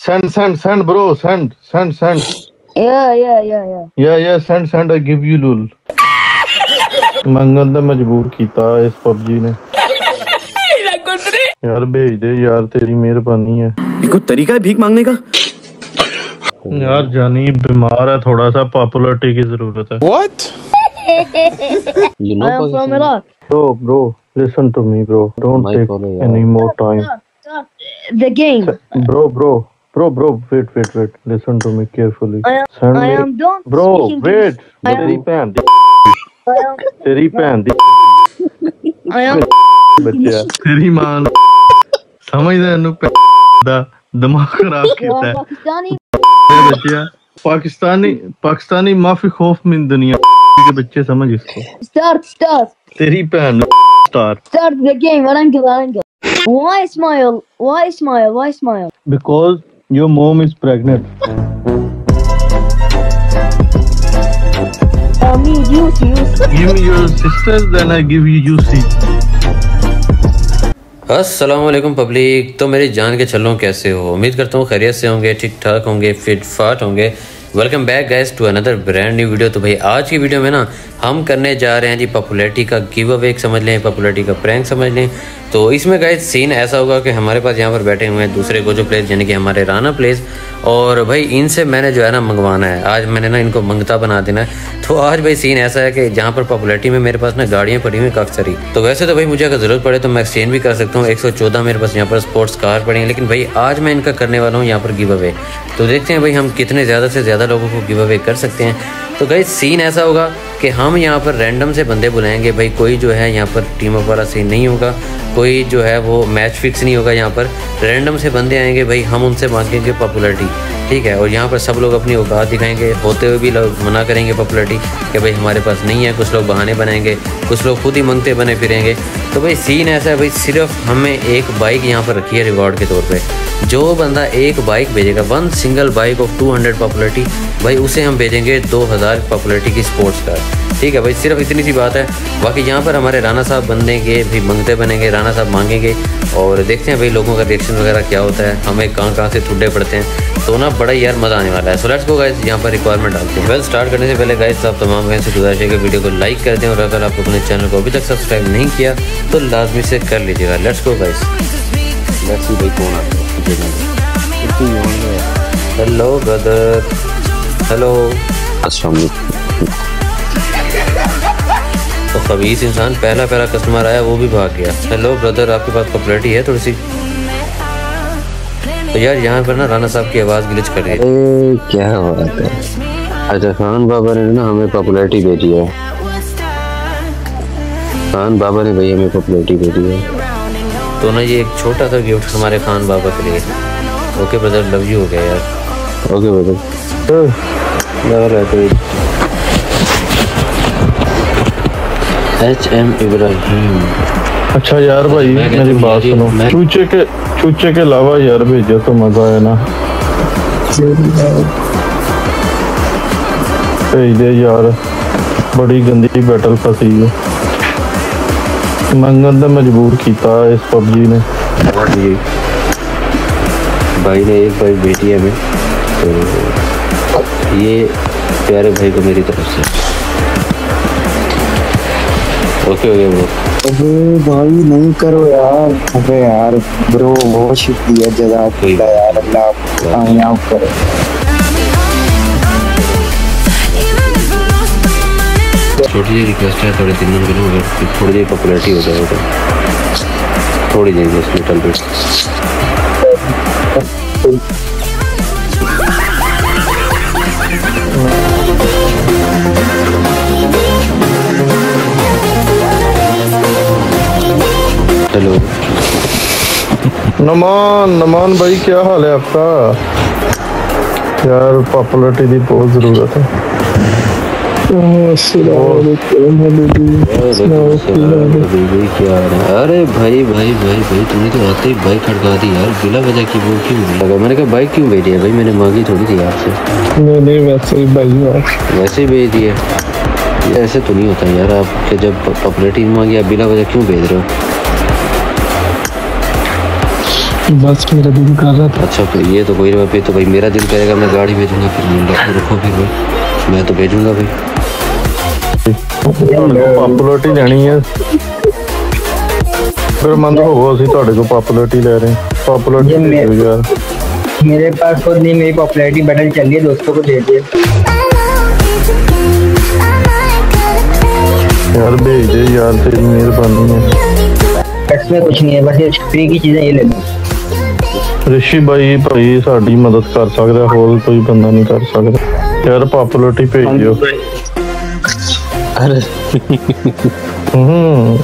Send, send, send, bro. Send, send, send. Yeah, yeah, yeah, yeah. Yeah, yeah, send, send. I give you lul. ਮੰਗਣ ਤੇ ਮਜਬੂਰ ਕੀਤਾ ਇਸ PUBG ਨੇ ਯਾਰ ਭੇਜ ਦੇ ਯਾਰ ਤੇਰੀ ਮਿਹਰਬਾਨੀ ਹੈ ये कोई तरीका है भीख मांगने का यार जानी बीमार है थोड़ा सा पॉपुलरिटी की जरूरत है You know I am from Pakistan? Iraq. bro bro listen to me bro don't My take brother, yeah. any more time Stop the game. bro bro Bro, bro, wait, wait, wait. Listen to me carefully. I am, Send I am me... done Bro, wait. तेरी pan. तेरी pan. I am बच्चा तेरी माँ समझदा नु da ਦਿਮਾਗ ਖਰਾਬ ਕੀਤਾ ਹੈ Pakistani ਬੱਚਿਆ Pakistani Pakistani maafi खौफ मिन दुनिया ke बच्चे समझ isko. start start तेरी pan. start start the game aranga aranga why smile why smile why smile because your mom is pregnant. I use, use. give me your sisters then i give you juicy अस्सलाम वालेकुम public तो मेरी जान के चलो कैसे हो? उम्मीद करता हूँ खैरियत से होंगे ठीक ठाक होंगे फिट फाट होंगे. Welcome back guys to another brand new video तो भाई आज की वीडियो में ना हम करने जा रहे हैं जी पॉपुलैरिटी का गिव अवे समझ लें पॉपुलैरिटी का प्रैंक समझ लें। तो इसमें गैस सीन ऐसा होगा कि हमारे पास यहाँ पर बैठे हुए हैं दूसरे गोजो प्लेस यानी कि हमारे राना प्लेस और भाई इनसे मैंने जो है ना मंगवाना है। आज मैंने ना इनको मंगता बना देना है। तो आज भाई सीन ऐसा है कि जहाँ पर पॉपुलैरिटी में मेरे पास ना गाड़ियाँ पड़ी हुई काफ़ी सारी। तो वैसे तो भाई मुझे अगर ज़रूरत पड़े तो मैं एक्सचेंज भी कर सकता हूँ। 114 मेरे पास यहाँ पर स्पोर्ट्स कार पड़ी हैं। लेकिन भाई आज मैं इनका करने वाला हूँ यहाँ पर गिव अवे तो देखते हैं भाई हम कितने ज़्यादा से ज़्यादा लोगों को गिव अवे कर सकते हैं। तो भाई सीन ऐसा होगा कि हम यहाँ पर रैंडम से बंदे बुलाएँगे। भाई, कोई जो है यहाँ पर टीम अप वाला सीन नहीं होगा। कोई जो है वो मैच फिक्स नहीं होगा यहाँ पर। रैंडम से बंदे आएँगे, भाई, हम उनसे मांगेंगे पॉपुलरिटी ठीक है? और यहाँ पर सब लोग अपनी औकात दिखाएँगे। होते हुए भी लोग मना करेंगे पॉपुलरिटी कि भाई, हमारे पास नहीं है। कुछ लोग बहाने बनाएँगे, कुछ लोग खुद ही मंगते बने फिरेंगे। तो भाई सीन ऐसा है, भाई, सिर्फ़ हमें एक बाइक यहाँ पर रखी है रिवॉर्ड के तौर पर जो बंदा एक बाइक भेजेगा one single bike of 200 popularity भाई, उसे हम भेजेंगे 2000 पॉपुलरिटी की स्पोर्ट्स कार। ठीक है भाई, सिर्फ़ इतनी सी बात है। बाकी यहाँ पर हमारे राना साहब बनेंगे, भी मंगते बनेंगे राना साहब मांगेंगे। और देखते हैं भाई लोगों का रिएक्शन वगैरह क्या होता है। हमें कहाँ कहाँ से ठुड्डे पड़ते हैं। तो ना बड़ा यार मज़ा आने वाला है। सो लेट्स गो गाइस यहाँ पर रिक्वायरमेंट डालते हैं। वेल स्टार्ट करने से पहले गाइस आप तमाम बहन से गुजारिश है कि वीडियो को लाइक कर दें। और अगर आप अपने चैनल को अभी तक सब्सक्राइब नहीं किया तो लाजमी से कर लीजिएगा। Let's go guys hello brother hello तो खबीस इंसान पहला पहला कस्टमर आया वो भी भाग गया। हेलो ब्रदर आपके पास पॉपुलरिटी है थोड़ी सी तो यार यहाँ पर ना राना साहब की आवाज़ गिलिच कर रही है। क्या बात है? अच्छा खान बाबा ने ना हमें पॉपुलैरिटी भेजी है। खान बाबा ने भाई हमें पॉपुलैरिटी भेजी है। तो ना ये एक छोटा सा गिफ्ट हमारे खान बाबा के लिए। ओके ब्रदर लव यू हो गया यार। ओके ब्रदर लग एच एम इब्राहिम अच्छा यार भाई मेरी बात सुनो चूचे के चूचे के अलावा यार भेजो तो मज़ा है ना भेज दे यार बड़ी गंदी बैटल फसी है मंगन ने मजबूर किया इस पबजी ने भाई ने एक भाई बेटी है हमें तो ये प्यारे भाई को मेरी तरफ़ से। ओके ओके ब्रो अबे भाई नहीं करो यार। अबे यार ब्रो बहुत शुक्रिया जजाकुल्ला यार अल्लाह कामयाब करे छोटी सी रिक्वेस्ट है थोड़े दिन करूँ अगर थोड़ी देर पॉपुलैरिटी हो जाए तो। थोड़ी देर बस little bit hello. Naman Naman भाई क्या हाल है आपका? यार पॉपुलरिटी की बहुत ज़रूरत है। भाई क्या आ रहा है? अरे भाई भाई भाई भाई तुमने तो आते ही बाइक खड़का दी यार। बिला वजह की वो क्यों लगा मैंने कहा बाइक क्यों भेजी है भाई? मैंने मांगी थोड़ी थी आपसे। नहीं नहीं वैसे ही भाई वैसे ही भेज दी है ऐसे तो नहीं होता यार आपके जब पॉपुलरिटी मांगी आप बिना वजह क्यों भेज रहे हो? बस मेरा दिल कर रहा था अच्छा फिर ये तो कोई नहीं फिर तो भाई मेरा दिल करेगा मैं गाड़ी भेजूंगा फिर मुंडा रुको फिर भाई मैं तो भेजूंगा भाई ਤੁਹਾਡੇ ਕੋਲ ਪਪੂਲੈਰਿਟੀ ਲੈਣੀ ਹੈ ਫਿਰ ਮੰਨ ਹੋਵੋ ਅਸੀਂ ਤੁਹਾਡੇ ਕੋਲ ਪਪੂਲੈਰਿਟੀ ਲੈ ਰਹੇ ਹਾਂ ਪਪੂਲੈਰਿਟੀ ਦਿਓ ਯਾਰ मेरे पास खुद नहीं मेरी पॉपुलैरिटी बटन चल रही है दोस्तों को दे दे ਯਾਰ ਭੇਜ ਦੇ ਯਾਰ ਤੇਰੀ ਮਿਹਰਬਾਨੀ ਹੈ इसमें कुछ नहीं है बस ये फ्री की चीजें ये ले लो ਰਿਸ਼ੀ ਬਾਈ ਭਾਈ ਸਾਡੀ ਮਦਦ ਕਰ ਸਕਦਾ ਹੋਰ ਕੋਈ ਬੰਦਾ ਨਹੀਂ ਕਰ ਸਕਦਾ ਯਾਰ ਪਪੂਲੈਰਿਟੀ ਭੇਜ ਦਿਓ अरे ਹੂੰ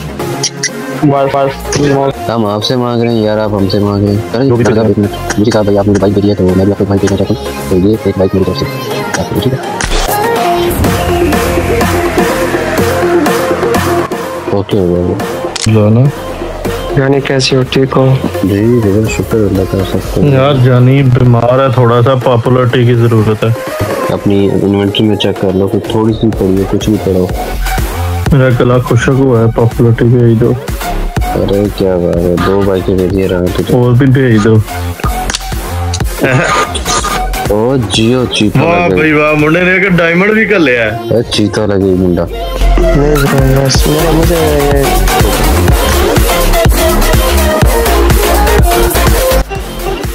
हम आपसे मांग रहे हैं यार आप हमसे मांग रहे हैं अरे दादा, एक मिनट मुझे कहा भाई आप मुझे बाइक भेजिए तो मैं भी आपको बाइक भेजना चाहता हूँ तो ये एक बाइक मेरी तरफ से आपको ठीक है ओके हो गया वो। ਜਾਨਾ यानी कैसे हो ठीक हो जी रिज़ल्ट शुक्र अल्लाह का सबको। यार जानी बीमार है थोड़ा सा पॉपुलैरिटी की ज़रूरत है। अपनी इन्वेंट्री में चेक कर लो कुछ थोड़ी सी पड़ी है कुछ भी पड़ा मेरा गला खुशक हुआ है पॉपुलैरिटी भेज दो। अरे क्या बात है दो बाइकें भेजिए रहा तुझे। और भी भेज दो। ओ जियो चीता वाह भाई वाह मुंडे ने एक डायमंड भी कर लिया है। चीता लगे मुंडा। नहीं मेरा मुझे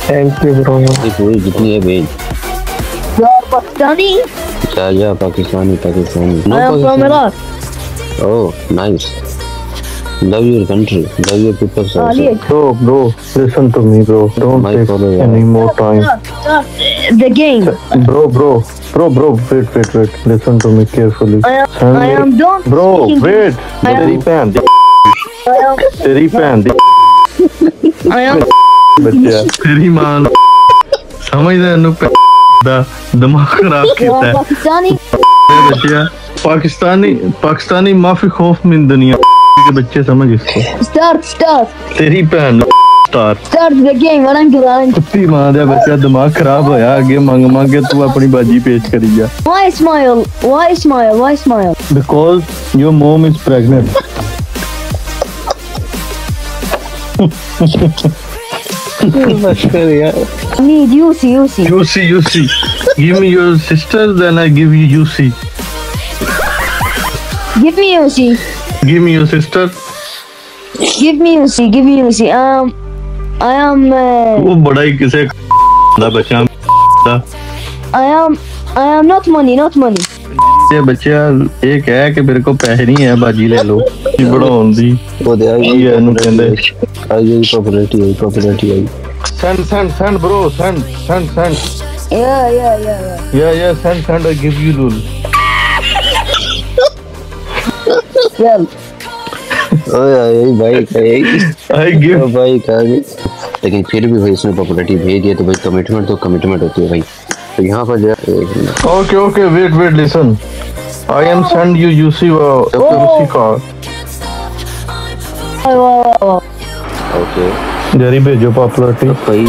थैंक यू ब्रो ये पूरी जितनी है भेज You're Pakistani? क्या या Pakistani Pakistani I am from Iraq. Oh, nice. Love your country. Love your people. Ah, also. yeah. Bro, bro, listen to me, bro. Don't My take brother, yeah. any more time. Start, start the game. Bro, bro, bro, bro, wait, wait, wait. Listen to me carefully. I am, Send I me- am done. Bro, speaking to wait. I am- तेरी भैन दी I am, तेरी भैन दी I am, ਬੱਚਾ ਤੇਰੀ ਮਾਂ ਸਮਝਦਾ ਨੂੰ ਦਾ ਦਿਮਾਗ ਖਰਾਬ ਕੀਤਾ ਹੈ ਪਾਕਿਸਤਾਨੀ पाकिस्तानी पाकिस्तानी माफ़ी खौफ में दुनिया के बच्चे समझ इसको। स्टार्ट स्टार्ट तेरी भैन start start the game run grind कुत्ती माँ दा बच्चा दिमाग खराब होया आगे मंग मंग तू अपनी बाजी पेश करी जा। Why smile why smile why smile because your mom is pregnant Need UC, UC. UC, UC. Give me your sister, then I give you UC. Give me UC. Give me your sister. Give me UC, give me UC. Um, I am. Uh, I am, I am not money, not money. ਇਹ ਬੱਚਾ ਇਹ ਕਹਿ ਕਿ ਮੇਰੇ ਕੋਲ ਪੈਸੇ ਨਹੀਂ ਹੈ ਬਾਜੀ ਲੈ ਲਓ ਕੀ ਬਣਾਉਣ ਦੀ Oh, they are ਕੀ ਹੈ ਇਹਨੂੰ ਕਹਿੰਦੇ आई गई popularity I popularity I send send send bro send send send Yeah, yeah, yeah, yeah. yeah yeah send send i give you lul Well, ओए यही बाइक है यही i give बाइक आ गई लेकिन फिर भी भाई इसने पॉपुलैरिटी भेज दिया तो भाई कमिटमेंट तो कमिटमेंट होती है भाई तो यहाँ पर okay okay wait wait listen I am send you U C रूसी कार ओके जरी पॉपुलरिटी कई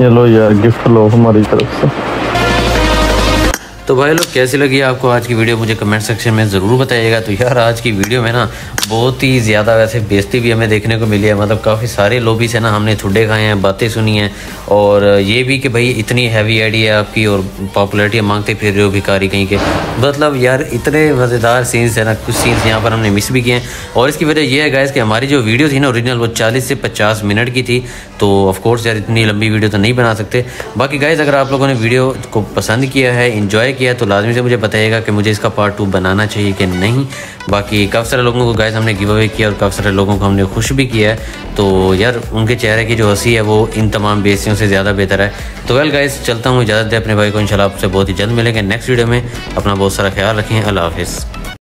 ये लो यार गिफ्ट लो हमारी तरफ़ से। तो भाई लोग, कैसी लगी आपको आज की वीडियो? मुझे कमेंट सेक्शन में ज़रूर बताइएगा। तो यार, आज की वीडियो में ना बहुत ही ज़्यादा वैसे बेजती भी हमें देखने को मिली है। मतलब काफ़ी सारे लोबी से ना हमने ठुड्डे खाए हैं, बातें सुनी हैं। और ये भी कि भाई, इतनी हैवी आईडी है आपकी और पॉपुलैरिटी मांगते फिर रहे हो भिखारी कहीं के। मतलब यार, इतने मज़ेदार सीन्स है ना, कुछ सीन्स यहाँ पर हमने मिस भी किए हैं। और इसकी वजह यह है गाइस कि हमारी जो वीडियो थी ना ओरिजिनल वो 40 से 50 मिनट की थी। तो ऑफकोर्स यार, इतनी लंबी वीडियो तो नहीं बना सकते। बाकी गाइस अगर आप लोगों ने वीडियो को पसंद किया है इंजॉय किया तो लाजमी से मुझे बताइएगा कि मुझे इसका पार्ट टू बनाना चाहिए कि नहीं। बाकी काफ़ी सारे लोगों को गाइस हमने गिव अवे किया और काफ़ी सारे लोगों को हमने खुश भी किया है। तो यार, उनके चेहरे की जो हँसी है, वो इन तमाम बेसियों से ज़्यादा बेहतर है। तो वेल गाइस चलता हूँ इजाज़त दे अपने भाई को, इंशाल्लाह आपसे बहुत ही जल्द मिलेंगे नेक्स्ट वीडियो में। अपना बहुत सारा ख्याल रखें, अल्लाह हाफिज़।